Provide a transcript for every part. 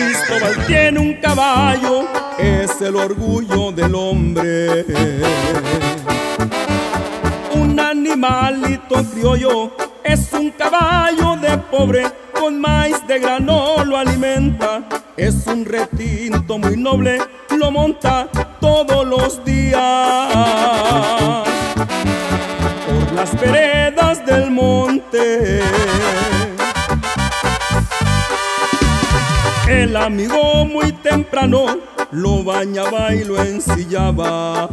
Cristóbal tiene un caballo, es el orgullo del hombre. Un animalito criollo es un caballo de pobre, con maíz de grano lo alimenta. Es un retinto muy noble, lo monta todos los días. Por las veredas del monte. El amigo muy temprano lo bañaba y lo ensillaba.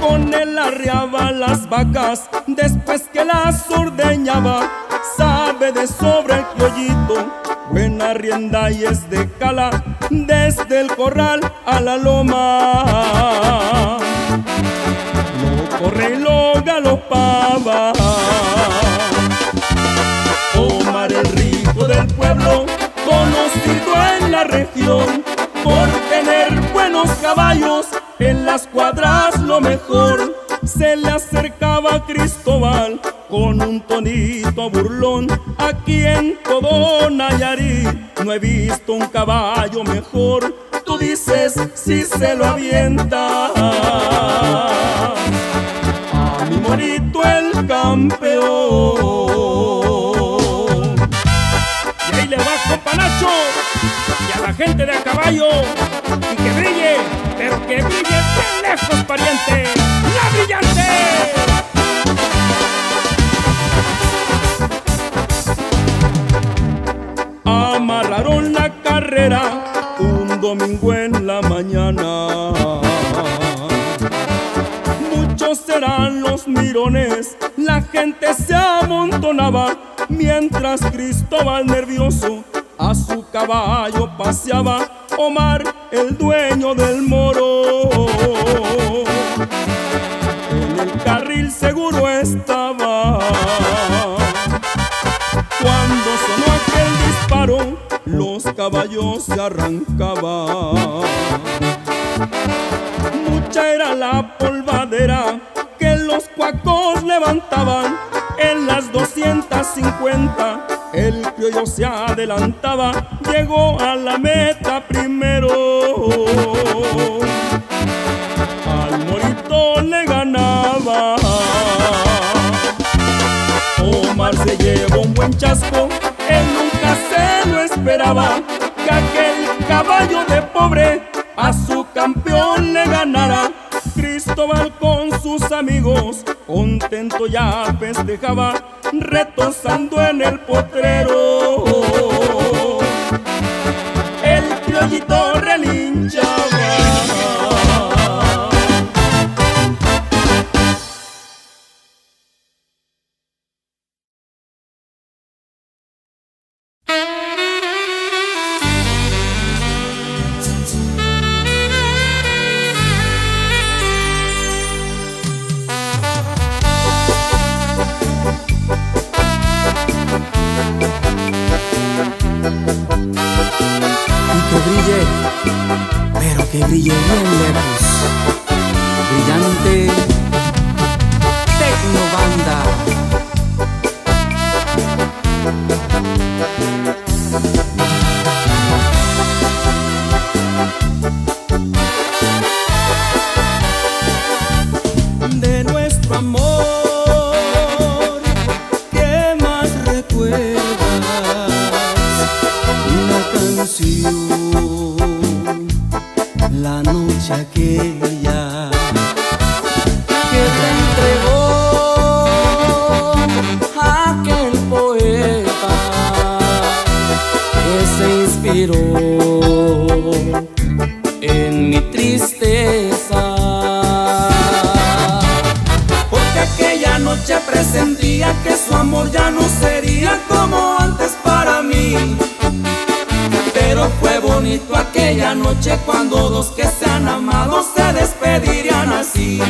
Con él arreaba las vacas después que las ordeñaba. Sabe de sobre el criollito, buena rienda y es de cala, desde el corral a la loma. Lo corre y lo galopaba. Conocido en la región por tener buenos caballos, en las cuadras lo mejor. Se le acercaba a Cristóbal con un tonito burlón. Aquí en todo Nayarit no he visto un caballo mejor. Tú dices si se lo avienta. A mi morito el campeón. Gente de a caballo. Y que brille, pero que brille de lejos, pariente. ¡La brillante! Amarraron la carrera un domingo en la mañana. Muchos serán los mirones, la gente se amontonaba mientras Cristóbal nervioso a su caballo paseaba. Omar, el dueño del moro, en el carril seguro estaba. Cuando sonó aquel disparo, los caballos se arrancaban. Mucha era la polvadera que los cuacos levantaban. En las 250 el criollo se adelantaba, llegó a la meta primero. Al morito le ganaba. Omar se llevó un buen chasco, él nunca se lo esperaba, que aquel caballo de pobre a su campeón le ganara. Cristóbal con sus amigos, contento ya festejaba, retosando en el potrero. El criollito relinchaba. Que su amor ya no sería como antes para mí. Pero fue bonito aquella noche cuando dos que se han amado se despedirían así.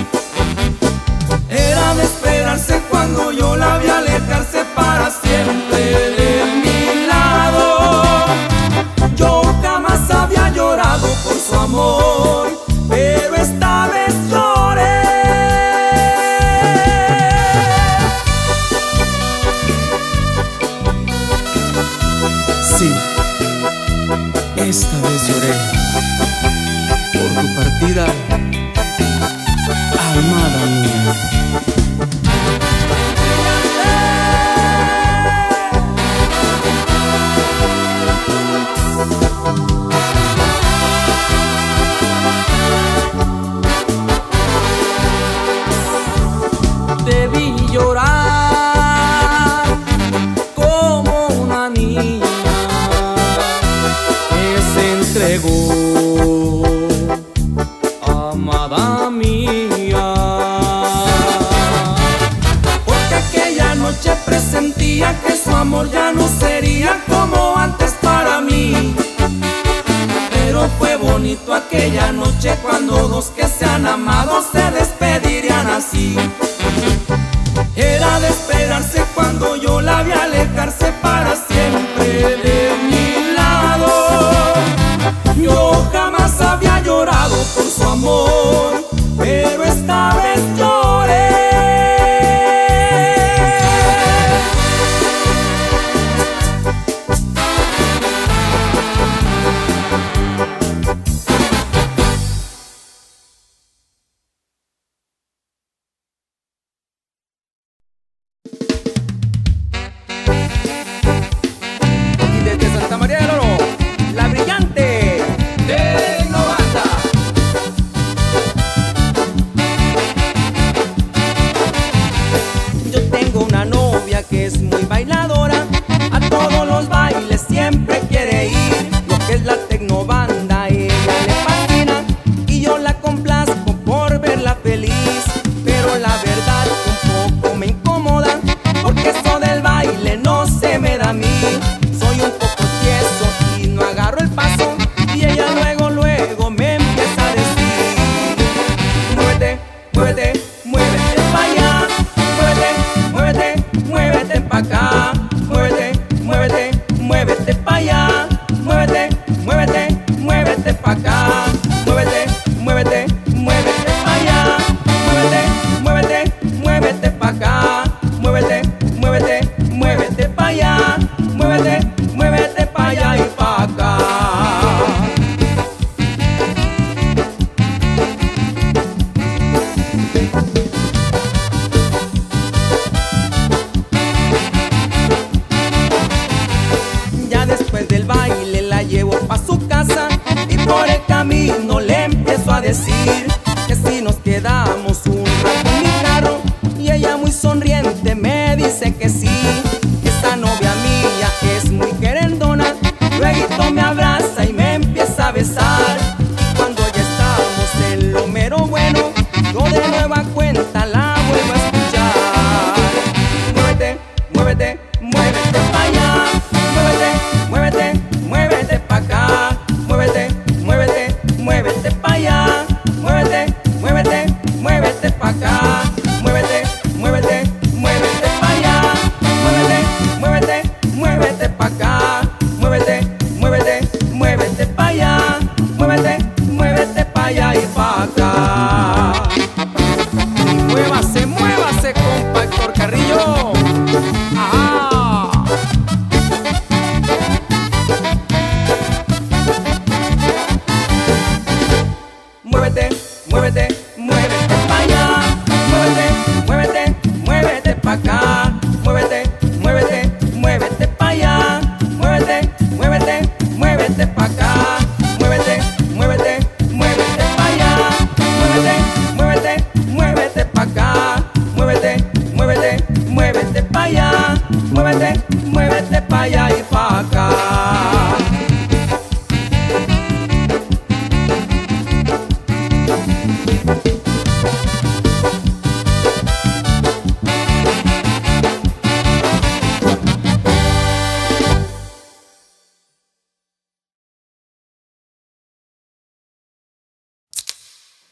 Era de esperarse cuando yo la today.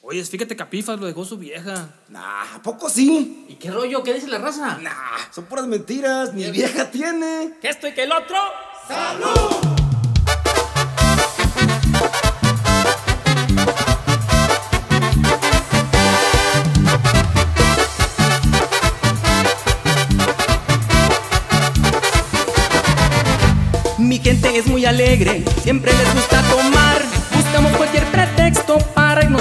Oye, fíjate que a Pifas lo dejó su vieja. Nah, ¿a poco sí? ¿Y qué rollo? ¿Qué dice la raza? Nah, son puras mentiras, ni vieja tiene. ¿Qué esto y que el otro? ¡Salud! Mi gente es muy alegre, siempre les gusta tomar. Buscamos cualquier pretexto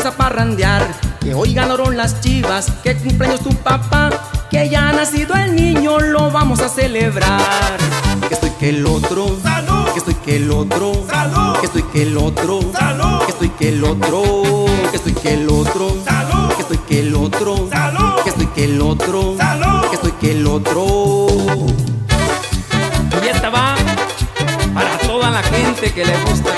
a parrandear, que hoy ganaron las chivas, que cumpleaños tu papá, que ya ha nacido el niño, lo vamos a celebrar. Que estoy que el otro, ¡Salud! que estoy que el otro, ¡Salud! que estoy que el otro, ¡Salud! que estoy que el otro, que estoy que el otro, que estoy que el otro, que estoy que el otro, que estoy que el otro. Y esta va para toda la gente que le gusta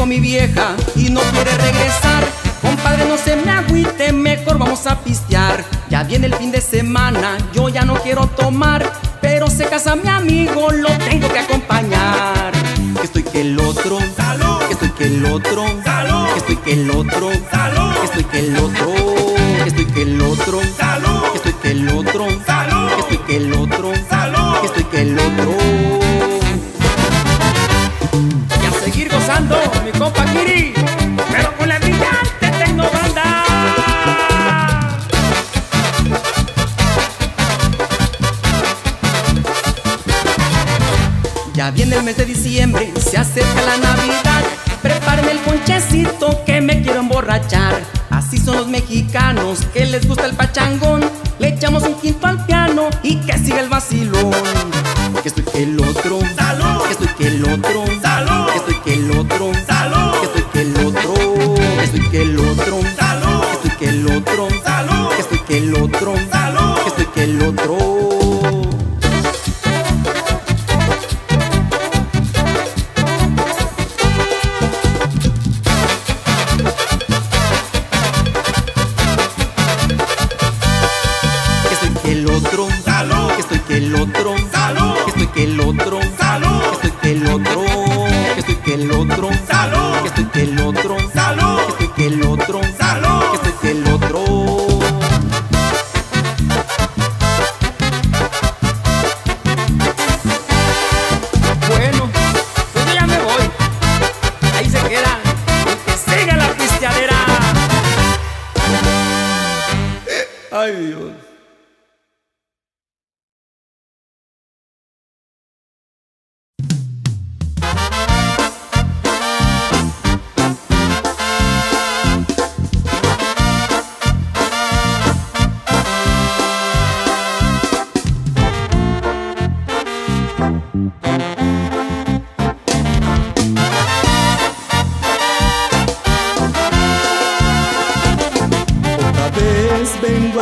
Dejó mi vieja y no quiere regresar. Compadre, no se me agüite, mejor vamos a pistear. Ya viene el fin de semana, yo ya no quiero tomar. Pero se casa mi amigo, lo tengo que acompañar. Que estoy que el otro, que estoy que el otro, que estoy que el otro, que estoy que el otro, que estoy que el otro, que estoy que el otro, que estoy que el otro, que estoy que el otro. Gozando, mi compa Kiri, pero con la brillante Tecnobanda. Ya viene el mes de diciembre, se acerca la Navidad. Prepárenme el ponchecito que me quiero emborrachar. Así son los mexicanos que les gusta el pachangón. Le echamos un quinto al piano y que siga el vacilón. Que estoy que el otro, que estoy que el otro, estoy maravilhoso.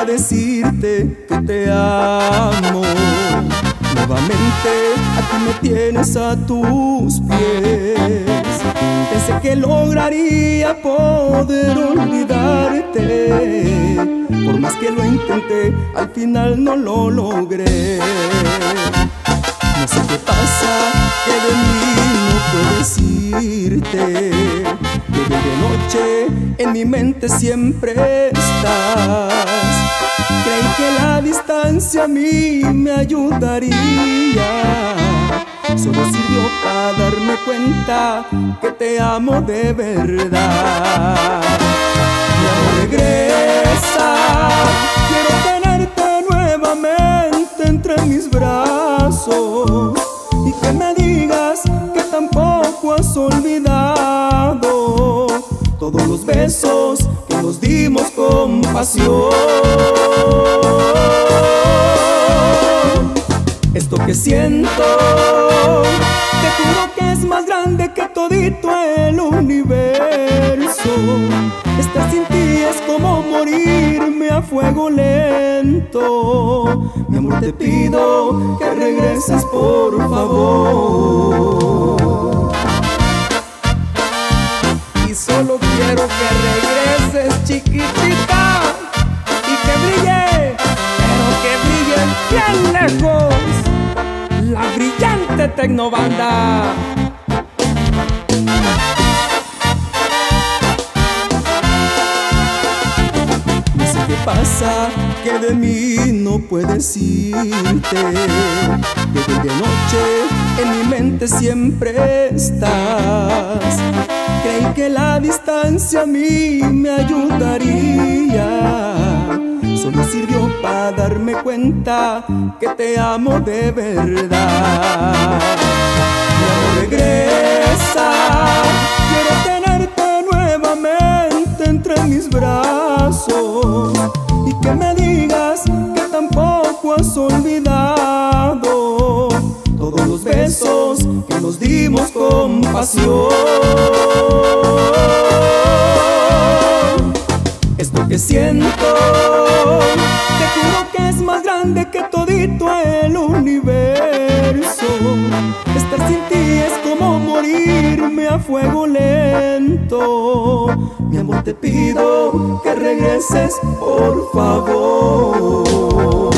A decirte que te amo. Nuevamente aquí me tienes a tus pies. Pensé que lograría poder olvidarte. Por más que lo intenté, al final no lo logré. No sé qué pasa, que de mí no puedes irte. Que de noche en mi mente siempre estás. Creí que la distancia a mí me ayudaría. Solo sirvió para darme cuenta que te amo de verdad. Amor regresa, quiero tenerte nuevamente entre mis brazos y que me digas que tampoco has olvidado todos los besos que nos dimos con pasión. Esto que siento, te juro que es más grande que todito el universo. Estar sin ti es como morirme a fuego lento. Mi amor, te pido que regreses por favor. Que regreses, chiquitita, y que brille, pero que brille bien lejos, la brillante Tecnobanda. No sé qué pasa, que de mí no puedes irte. Que de noche en mi mente siempre estás. Creí que la distancia a mí me ayudaría. Solo sirvió para darme cuenta que te amo de verdad. Amor regresa, quiero tenerte nuevamente entre mis brazos y que me digas que tampoco has olvidado todos los besos nos dimos compasión. Esto que siento, te juro que es más grande que todito el universo. Estar sin ti es como morirme a fuego lento. Mi amor, te pido que regreses, por favor.